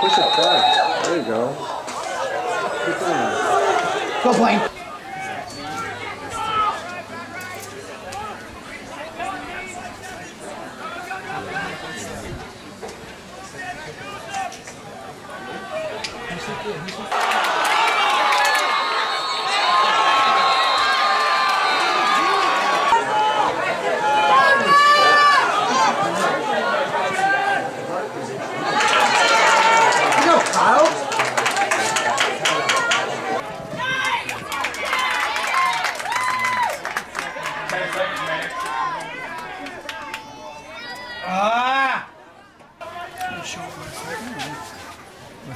Push it back. There you go. Go Blaine.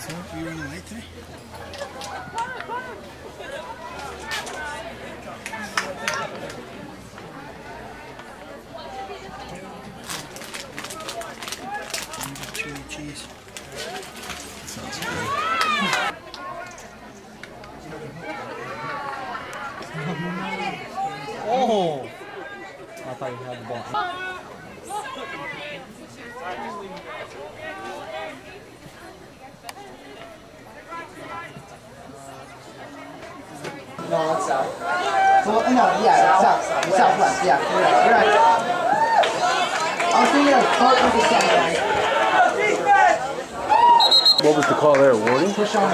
What's up? You running late today? Chili cheese. Sounds good. Oh! I thought you had the ball. No, south. So, no, yeah, south, southwest, yeah, you're right, you're right. I was thinking of part of the south. What was the call there? Warning? Push on.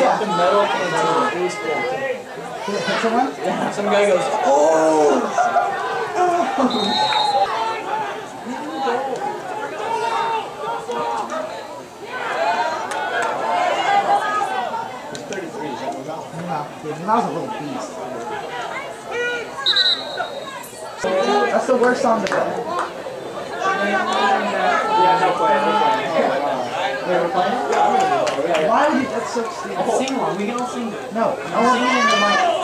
Yeah. The metal Hit someone? Yeah. Some guy goes, oh! Wow, dude, that was a little beast. That's the worst song to play. Wait, we're playing? Why would you? That's so stupid. Sing along. We can all sing. No, I want you in the mic.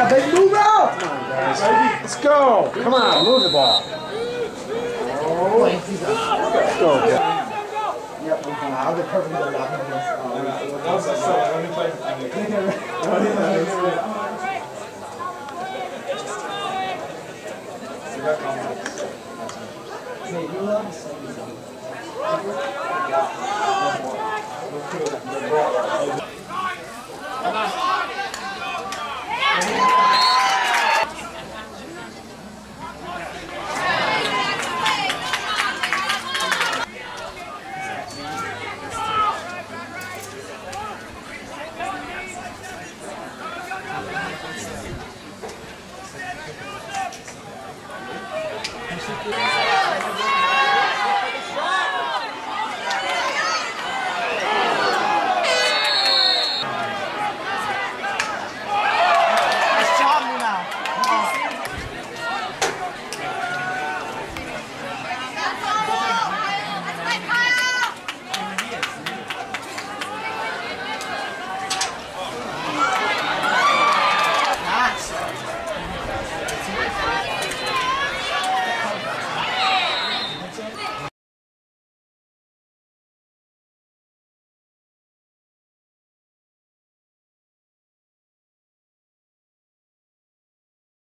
Yeah, baby, move out! Guys, let's go. Come on, move the ball. Wait. Let's go. kid. Yep, I'm fine. I'll get perfect with that. Hey, you love